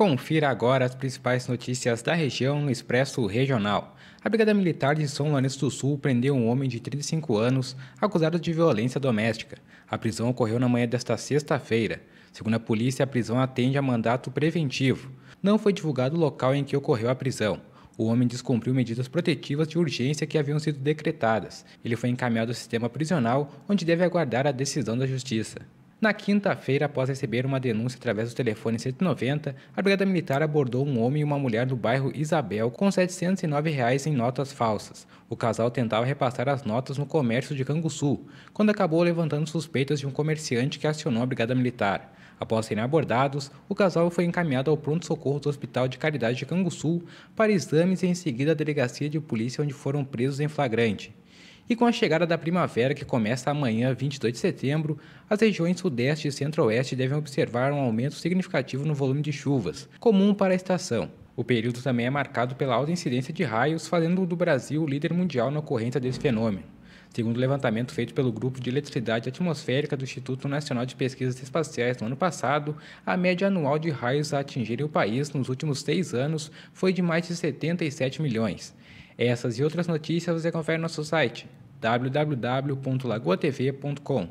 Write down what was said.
Confira agora as principais notícias da região no Expresso Regional. A Brigada Militar de São Lourenço do Sul prendeu um homem de 35 anos acusado de violência doméstica. A prisão ocorreu na manhã desta sexta-feira. Segundo a polícia, a prisão atende a mandato preventivo. Não foi divulgado o local em que ocorreu a prisão. O homem descumpriu medidas protetivas de urgência que haviam sido decretadas. Ele foi encaminhado ao sistema prisional, onde deve aguardar a decisão da Justiça. Na quinta-feira, após receber uma denúncia através do telefone 190, a Brigada Militar abordou um homem e uma mulher do bairro Isabel com 709 reais em notas falsas. O casal tentava repassar as notas no comércio de Canguçu, quando acabou levantando suspeitas de um comerciante que acionou a Brigada Militar. Após serem abordados, o casal foi encaminhado ao pronto-socorro do Hospital de Caridade de Canguçu para exames e em seguida à delegacia de polícia onde foram presos em flagrante. E com a chegada da primavera, que começa amanhã, 22 de setembro, as regiões Sudeste e Centro-Oeste devem observar um aumento significativo no volume de chuvas, comum para a estação. O período também é marcado pela alta incidência de raios, fazendo do Brasil o líder mundial na ocorrência desse fenômeno. Segundo o levantamento feito pelo Grupo de Eletricidade Atmosférica do Instituto Nacional de Pesquisas Espaciais no ano passado, a média anual de raios a atingirem o país nos últimos seis anos foi de mais de 77 milhões. Essas e outras notícias você confere no nosso site www.lagoatv.com.